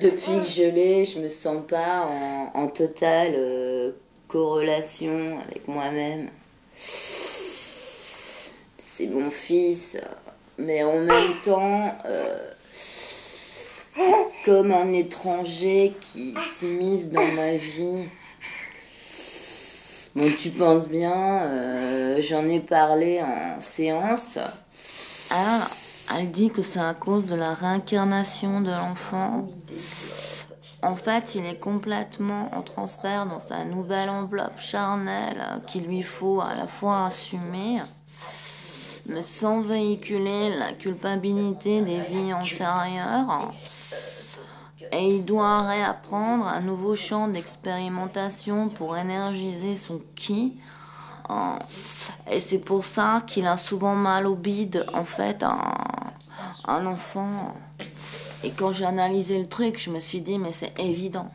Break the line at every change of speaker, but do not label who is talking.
depuis que je l'ai, je me sens pas en, en totale euh, corrélation avec moi-même. C'est mon fils, mais en même temps, euh, c'est comme un étranger qui s'immisce dans ma vie. Bon, tu penses bien, euh, j'en ai parlé en séance. Alors, elle dit que c'est à cause de la réincarnation de l'enfant. En fait, il est complètement en transfert dans sa nouvelle enveloppe charnelle qu'il lui faut à la fois assumer, mais sans véhiculer la culpabilité des vies antérieures. Et il doit réapprendre un nouveau champ d'expérimentation pour énergiser son ki. Et c'est pour ça qu'il a souvent mal au bide, en fait, un, un enfant. Et quand j'ai analysé le truc, je me suis dit, mais c'est évident.